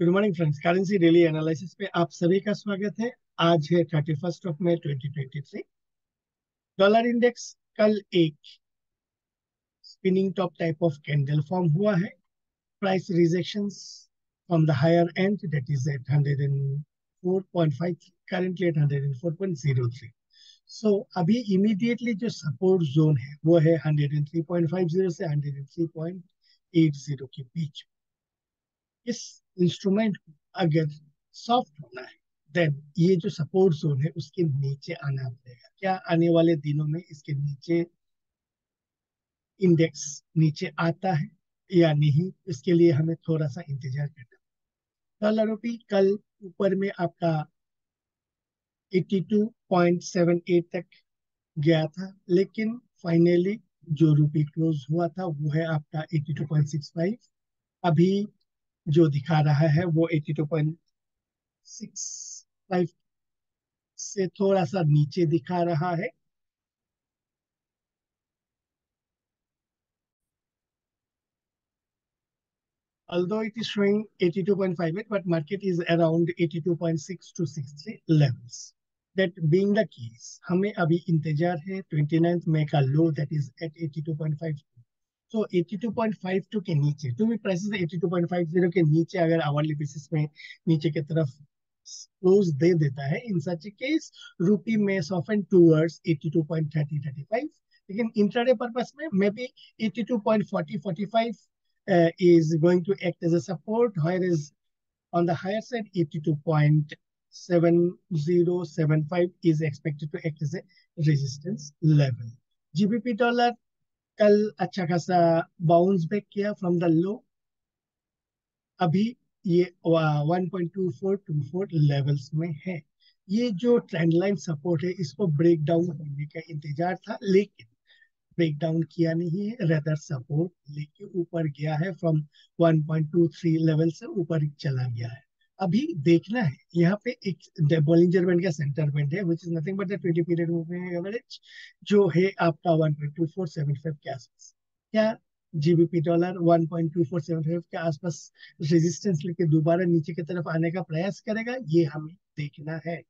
Good morning friends currency daily analysis पे आप सभी का स्वागत है। आज है thirty first of May 2023 dollar index कल एक spinning top type of candle form हुआ है। Price rejections from the higher and that is at 104.5 currently at 104.03 so अभी इमीडिएटली जो सपोर्ट जोन है, वो है 103.50 से 103.80 के बीच। इस इंस्ट्रूमेंट को अगर सॉफ्ट होना है देन ये जो सपोर्ट जोन है, उसके नीचे आना पड़ेगा। क्या आने वाले दिनों में इसके नीचे इंडेक्स नीचे आता है या नहीं, इसके लिए हमें थोड़ा सा इंतज़ार करना डॉलर रुपी कल ऊपर में आपका 82.78 तक गया था, लेकिन फाइनली जो रुपी क्लोज हुआ था, वो है आपका 82.65 अभी जो दिखा रहा है वो 82.65 से थोड़ा सा नीचे दिखा रहा है although it is showing 82.58 but market is around 82.6 to 63 levels that being the case हमें अभी इंतज़ार है 29th मई का लो that is at 82.5 तो 82.52 के नीचे टू बी प्राइसेस 82.50 के नीचे अगर आवरली बेसिस में नीचे की तरफ़ क्लोज दे देता है इन सच केस रूपी में सॉफ्टन टूवर्ड्स 82.30 35 लेकिन इंट्राडे पर्पस में may be 82.40 45 uh, is going to act as a support whereas on the higher side 82.7075 is expected to act as a resistance level gbp dollar कल अच्छा खासा bounce back किया from the low अभी ये 1.2424 levels में है। ये जो ट्रेंड लाइन सपोर्ट है, इसको ब्रेक डाउन करने का इंतज़ार था, लेकिन ब्रेक डाउन किया नहीं है रेदर सपोर्ट लेके ऊपर गया है फ्रॉम 1.23 लेवल से ऊपर चला गया है। अभी देखना है। यहाँ पे एक बॉलिंजर बैंड का सेंटर बैंड है which is nothing but the 20 period moving average जो है आपका 1.2475 के आसपास। क्या जीबीपी डॉलर 1.2475 के आसपास रेजिस्टेंस लेके दोबारा नीचे की तरफ़ आने का प्रयास करेगा, ये हमें देखना है।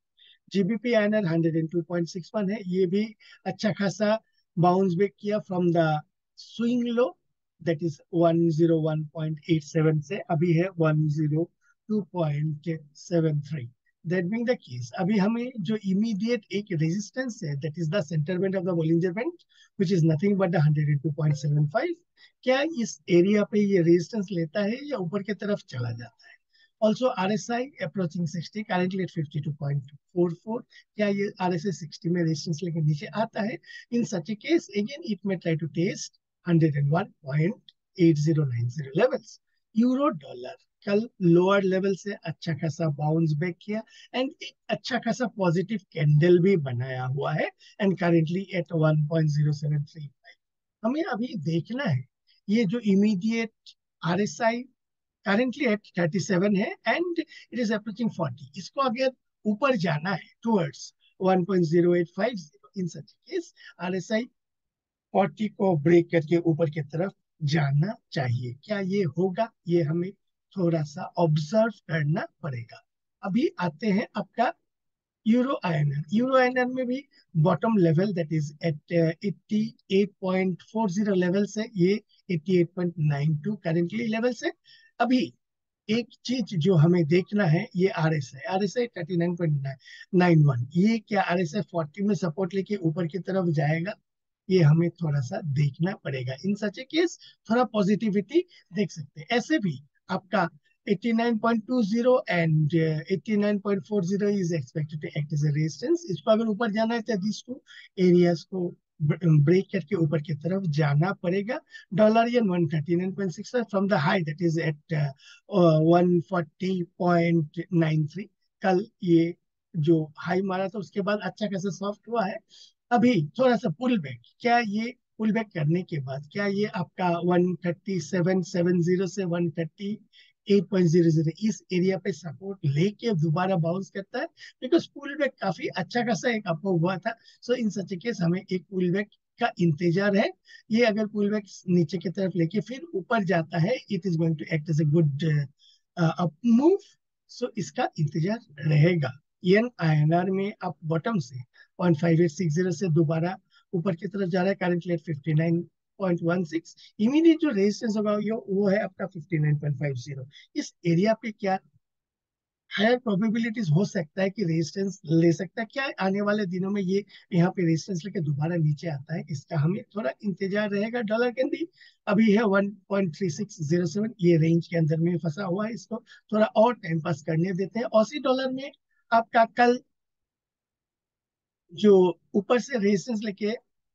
जीबीपी आईएनआर 102.61 है, ये भी अच्छा खासा बाउंस बैक किया from the swing low that is 101.87 से अभी है 10 2.73 that being the case अभी हमें जो immediate एक resistance है that is the center band of the Bollinger Band which is nothing but the 102.75 क्या इस एरिया पे ये रेजिस्टेंस लेता है या ऊपर की तरफ़ चला जाता है also RSI approaching 60 currently at 52.44 क्या ये RSI 60 में रेजिस्टेंस लेके नीचे आता है in such a case again it may try to test 101.8090 levels euro dollar कल लोअर लेवल से अच्छा खासा बाउंस बैक किया एंड एक अच्छा खासा पॉजिटिव कैंडल भी बनाया हुआ है एंड करेंटली एट 1.0735 हमें अभी देखना है। ये जो इमीडिएट आरएसआई करेंटली एट 37 है एंड इट इज़ अप्रोचिंग 40 इसको अगर ऊपर जाना है towards 1.0850 in such case RSI 40 को ब्रेक करके ऊपर की तरफ़ जाना चाहिए। क्या ये होगा? ये हमें थोड़ा सा ऑब्ज़र्व करना पड़ेगा। अभी आते हैं आपका यूरो आयनर यूरो आयनर में भी bottom level that is at 88.40 level से ये 88.92 करेंटली लेवल से अभी एक चीज़ जो हमें देखना है, ये R S I R S I thirty nine point nine one ये क्या आर एस आई फोर्टी में सपोर्ट लेके ऊपर की तरफ़ जाएगा? ये हमें थोड़ा सा देखना पड़ेगा। इन सच ए केस थोड़ा पॉजिटिविटी देख सकते हैं। ऐसे भी आपका 89.20 and 89.40 is expected to act as a resistance इसको अगर ऊपर जाना है तो दिस टू एरियाज़ को ब्रेक करके ऊपर की तरफ़ जाना पड़ेगा। Dollar yen 139.6 from the high that is at 140.93 कल ये जो हाई मारा था, उसके बाद अच्छा खासा सॉफ्ट हुआ है। अभी थोड़ा सा पुल बैक क्या ये पुल बैक करने के बाद, क्या ये आपका 137.70 से 138.00 इस एरिया पे सपोर्ट लेके दोबारा बाउंस करता है? बिकॉज़ पुल बैक काफ़ी अच्छा खासा एक अप हुआ था। सो इन सच केस हमें एक पुल बैक का इंतज़ार है। ये अगर पुल बैक नीचे की तरफ़ लेके फिर ऊपर जाता है it is going to act as a good up move so इसका इंतज़ार रहेगा। एन आईएनआर में आप बॉटम से point five eight six zero से दोबारा ऊपर की तरफ़ जा रहा है currently at fifty nine point one six immediate जो रेजिस्टेंस होगा वो है आपका fifty nine point five zero इस एरिया पे क्या हायर प्रोबेबिलिटीज हो सकता है कि रेजिस्टेंस ले सकता है? क्या आने वाले दिनों में ये, यहाँ पे रेजिस्टेंस लेके दोबारा नीचे आता है? इसका हमें थोड़ा इंतज़ार रहेगा डॉलर के अंदर। अभी है 1.3607 ये रेंज के अंदर में फंसा हुआ है इसको। थोड़ा और टाइम पास करने देते हैं। ऑसी डॉलर में आपका कल जो ऊपर से रेजिस्टेंस लेके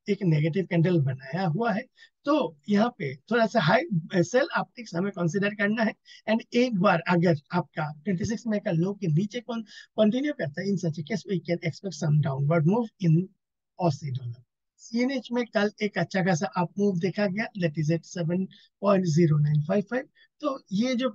एक नेगेटिव कैंडल बनाया हुआ है तो यहाँ पे थोड़ा सा हाई सेल ऑप्टिक्स हमें कंसीडर करना है। एंड एक बार अगर आपका 26 में का लो के नीचे कंटिन्यू करता है in such case we can expect some downward move in Aussie dollar CNH में कल एक अच्छा खासा अप मूव देखा गया दैट इज़ एट 7.0955 तो ये जो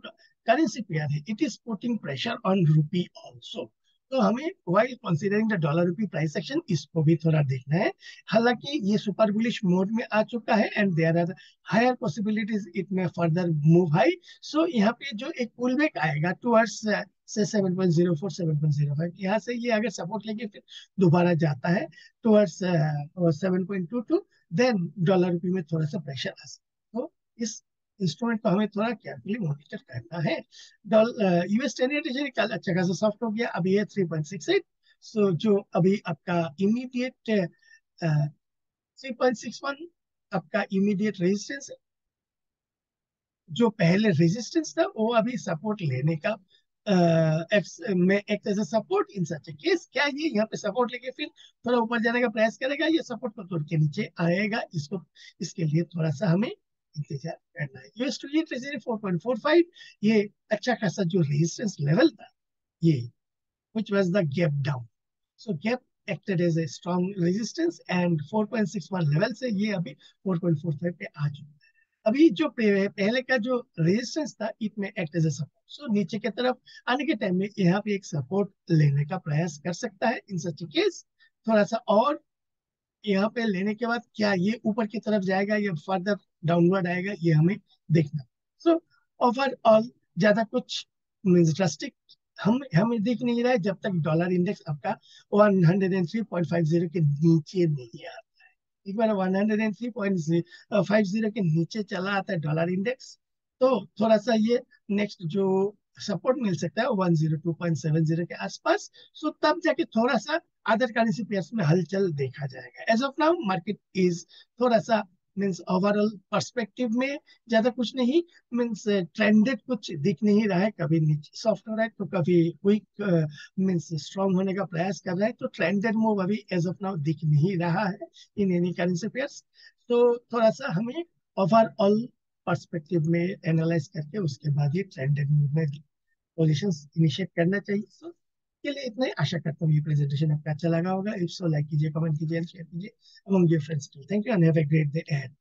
करेंसी पेयर है it is putting pressure on rupee also तो हमें while considering the dollar rupee price section इसको भी थोड़ा देखना है। हालाँकि ये सुपर बुलिश मोड में आ चुका है and there are higher possibilities it में फर्दर मूव हाई सो यहाँ पे जो एक पुल बैक आएगा टुवर्ड्स से 7.04 7.05 यहाँ से ये अगर सपोर्ट लेके फिर दोबारा जाता है towards seven point then dollar rupee में थोड़ा सा प्रेशर आ सकता है। तो इस इंस्ट्रूमेंट को हमें थोड़ा केयरफुली मॉनिटर करना है। यूएस टेन कल अच्छा खासा सॉफ्ट हो गया अभी है three point six eight so जो अभी आपका immediate three point six one आपका इमीडिएट रेजिस्टेंस है। जो पहले रेजिस्टेंस था, वो अभी सपोर्ट लेने का में एक तरह से सपोर्ट इन सच केस क्या ये यहाँ पे सपोर्ट लेके फिर थोड़ा ऊपर जाने का प्रयास करेगा ये सपोर्ट को तोड़ के नीचे आएगा? इसको, इसके लिए थोड़ा सा हमें इंतज़ार करना है। यूएस टू ट्रेजरी 4.45 ये अच्छा खासा जो रेजिस्टेंस लेवल था, ये was the gap down so, gap acted as a strong resistance and 4.61 level से ये अभी 4.45 पे आ चुका है। अभी जो पहले का जो रेजिस्टेंस था इट में act as a support so नीचे की तरफ़, आने के टाइम में यहाँ पे एक सपोर्ट लेने का प्रयास कर सकता है इन सच केस थोड़ा सा और यहाँ पे लेने के बाद क्या ये ऊपर की तरफ़ जाएगा या फर्दर डाउनवर्ड आएगा, ये हमें देखना। सो ओवरऑल ज़्यादा कुछ मीन्स ड्रास्टिक हम, हमें दिख नहीं रहा है जब तक डॉलर इंडेक्स आपका 103.50 के नीचे नहीं आता है। एक बार 103.50 के नीचे चला आता है डॉलर इंडेक्स तो थोड़ा सा ये नेक्स्ट जो सपोर्ट मिल सकता है 102.70 के आसपास। सो तब जाके थोड़ा सा अदर करेंसी पेयर्स में हलचल देखा जाएगा। As of now market is थोड़ा सा मीन्स ओवरऑल पर्सपेक्टिव में ज़्यादा कुछ नहीं मीन्स ट्रेंडेड कुछ दिख नहीं रहा है कभी नीचे सॉफ्ट हो रहा है तो कभी वीक मीन्स स्ट्रॉन्ग होने का प्रयास कर रहा है तो ट्रेंडेड मूव अभी एज ऑफ़ नाउ दिख नहीं रहा है इन एनी करेंसी पेयर्स तो थोड़ा सा हमें ओवरऑल पर्सपेक्टिव में एनालाइज करके उसके बाद ही ट्रेंडेड मूव में पोजिशन इनिशिएट करना चाहिए। सो के लिए इतना ही। आशा करता हूँ ये प्रेजेंटेशन आपका अच्छा लगा होगा। इफ़ सो लाइक कीजिए कमेंट कीजिए शेयर कीजिए among your friends thank you and have a great day and